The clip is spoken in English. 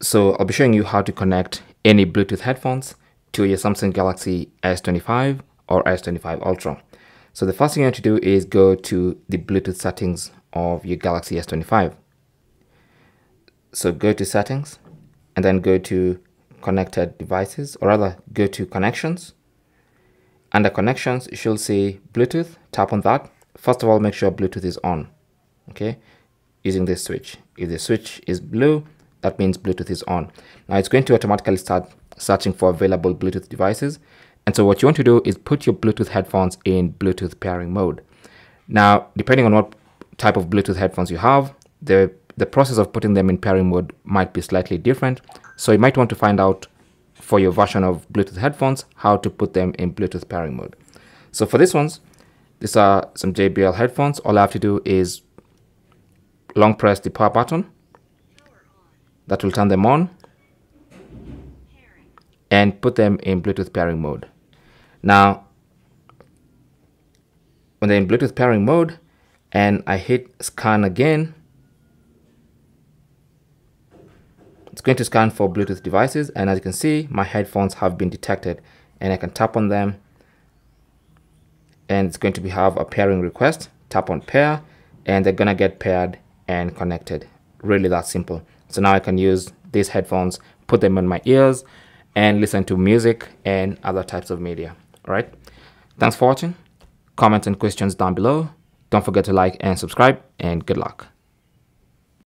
So I'll be showing you how to connect any Bluetooth headphones to your Samsung Galaxy S25 or S25 Ultra. So the first thing you have to do is go to the Bluetooth settings of your Galaxy S25. So go to settings and then go to connected devices or rather go to connections. Under connections, you should see Bluetooth, tap on that. First of all, make sure Bluetooth is on, okay, using this switch. If the switch is blue, that means Bluetooth is on. Now it's going to automatically start searching for available Bluetooth devices. And so what you want to do is put your Bluetooth headphones in Bluetooth pairing mode. Now, depending on what type of Bluetooth headphones you have, the, the process of putting them in pairing mode might be slightly different. So you might want to find out for your version of Bluetooth headphones, how to put them in Bluetooth pairing mode. So for this ones, these are some JBL headphones. All I have to do is long press the power button that will turn them on and put them in Bluetooth pairing mode. Now, when they're in Bluetooth pairing mode and I hit scan again, it's going to scan for Bluetooth devices and as you can see, my headphones have been detected and I can tap on them and it's going to be have a pairing request, tap on pair and they're gonna get paired and connected. Really that simple. So now I can use these headphones, put them in my ears, and listen to music and other types of media. All right. Thanks for watching. Comments and questions down below. Don't forget to like and subscribe, and good luck.